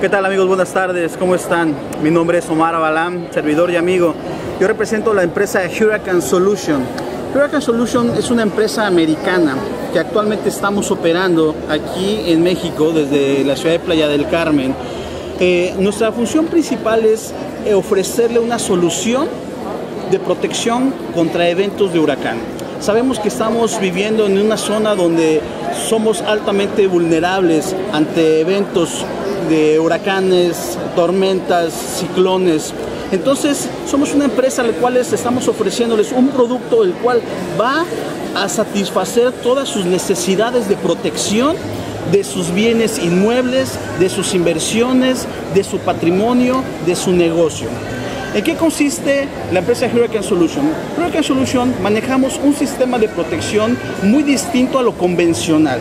¿Qué tal amigos? Buenas tardes, ¿cómo están? Mi nombre es Omar Abalam, servidor y amigo. Yo represento la empresa Hurricane Solution. Hurricane Solution es una empresa americana que actualmente estamos operando aquí en México desde la ciudad de Playa del Carmen. Eh, nuestra función principal es eh, ofrecerle una solución de protección contra eventos de huracán. Sabemos que estamos viviendo en una zona donde somos altamente vulnerables ante eventos de huracanes, tormentas, ciclones. Entonces, somos una empresa a la cual estamos ofreciéndoles un producto el cual va a satisfacer todas sus necesidades de protección de sus bienes inmuebles, de sus inversiones, de su patrimonio, de su negocio. ¿En qué consiste la empresa Hurricane Solution? Hurricane Solution manejamos un sistema de protección muy distinto a lo convencional.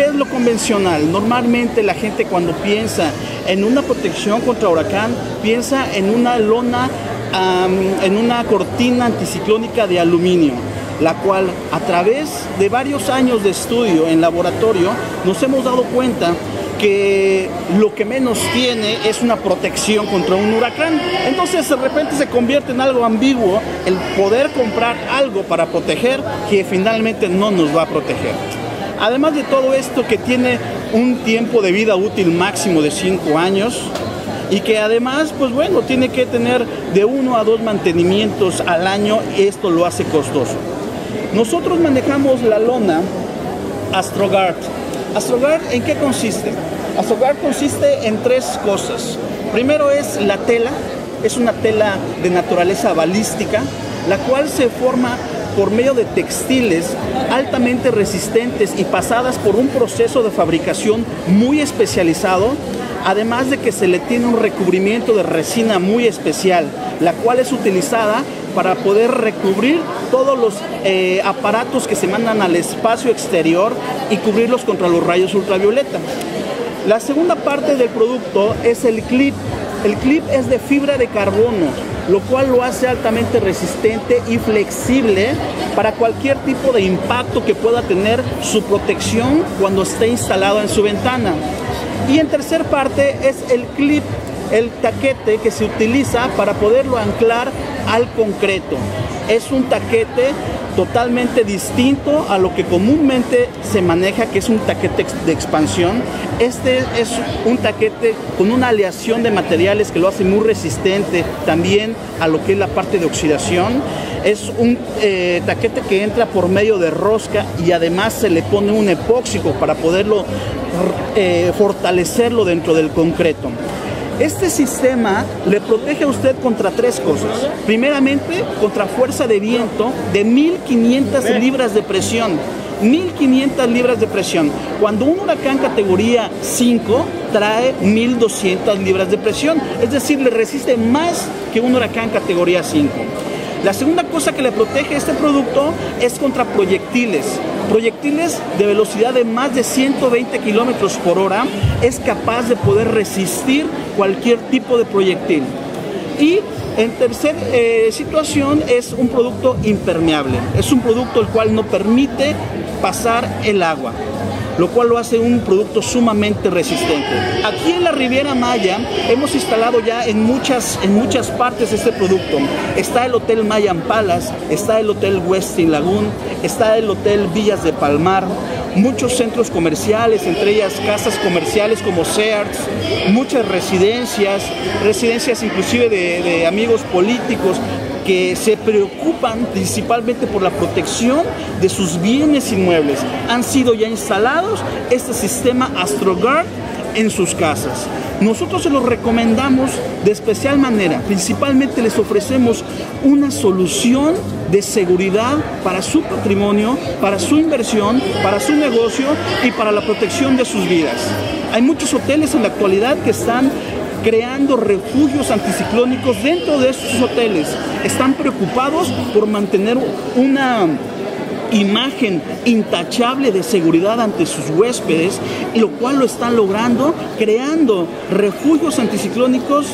¿Qué es lo convencional? Normalmente la gente cuando piensa en una protección contra huracán, piensa en una lona, en una cortina anticiclónica de aluminio, la cual a través de varios años de estudio en laboratorio nos hemos dado cuenta que lo que menos tiene es una protección contra un huracán. Entonces de repente se convierte en algo ambiguo el poder comprar algo para proteger que finalmente no nos va a proteger. Además de todo esto que tiene un tiempo de vida útil máximo de 5 años y que además, pues bueno, tiene que tener de uno a dos mantenimientos al año, esto lo hace costoso. Nosotros manejamos la lona Astrogard. Astrogard, ¿en qué consiste? Astrogard consiste en tres cosas. Primero es la tela, es una tela de naturaleza balística, la cual se forma por medio de textiles altamente resistentes y pasadas por un proceso de fabricación muy especializado, además de que se le tiene un recubrimiento de resina muy especial, la cual es utilizada para poder recubrir todos los eh, aparatos que se mandan al espacio exterior y cubrirlos contra los rayos ultravioleta. La segunda parte del producto es el clip. El clip es de fibra de carbono, lo cual lo hace altamente resistente y flexible para cualquier tipo de impacto que pueda tener su protección cuando esté instalado en su ventana. Y en tercer parte es el clip, el taquete que se utiliza para poderlo anclar al concreto. Es un taquete totalmente distinto a lo que comúnmente se maneja, que es un taquete de expansión. Este es un taquete con una aleación de materiales que lo hace muy resistente también a lo que es la parte de oxidación. Es un eh, taquete que entra por medio de rosca y además se le pone un epóxico para poderlo eh, fortalecerlo dentro del concreto. Este sistema le protege a usted contra tres cosas. Primeramente, contra fuerza de viento de 1500 libras de presión. 1500 libras de presión. Cuando un huracán categoría 5 trae 1200 libras de presión, es decir, le resiste más que un huracán categoría 5. La segunda cosa que le protege este producto es contra proyectiles. Proyectiles de velocidad de más de 120 kilómetros por hora es capaz de poder resistir cualquier tipo de proyectil. Y en tercera eh, situación es un producto impermeable. Es un producto el cual no permite pasar el agua lo cual lo hace un producto sumamente resistente. Aquí en la Riviera Maya hemos instalado ya en muchas, en muchas partes este producto. Está el Hotel Mayan Palace, está el Hotel Westin Lagoon, está el Hotel Villas de Palmar, muchos centros comerciales, entre ellas casas comerciales como Sears, muchas residencias, residencias inclusive de, de amigos políticos, que se preocupan principalmente por la protección de sus bienes inmuebles. Han sido ya instalados este sistema AstroGuard en sus casas. Nosotros se los recomendamos de especial manera. Principalmente les ofrecemos una solución de seguridad para su patrimonio, para su inversión, para su negocio y para la protección de sus vidas. Hay muchos hoteles en la actualidad que están creando refugios anticiclónicos dentro de estos hoteles. Están preocupados por mantener una imagen intachable de seguridad ante sus huéspedes, lo cual lo están logrando creando refugios anticiclónicos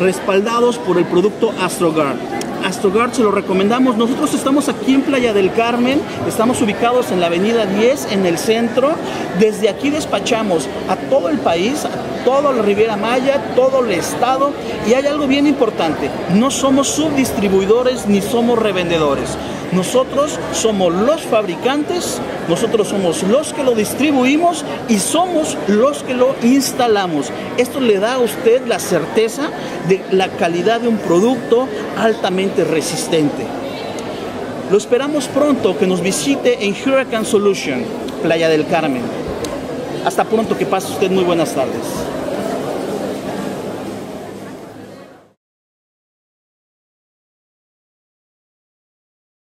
respaldados por el producto AstroGuard. Astrogard se lo recomendamos. Nosotros estamos aquí en Playa del Carmen, estamos ubicados en la avenida 10 en el centro. Desde aquí despachamos a todo el país, a toda la Riviera Maya, todo el estado. Y hay algo bien importante, no somos subdistribuidores ni somos revendedores. Nosotros somos los fabricantes, nosotros somos los que lo distribuimos y somos los que lo instalamos. Esto le da a usted la certeza de la calidad de un producto altamente resistente. Lo esperamos pronto que nos visite en Hurricane Solution, Playa del Carmen. Hasta pronto, que pase usted muy buenas tardes.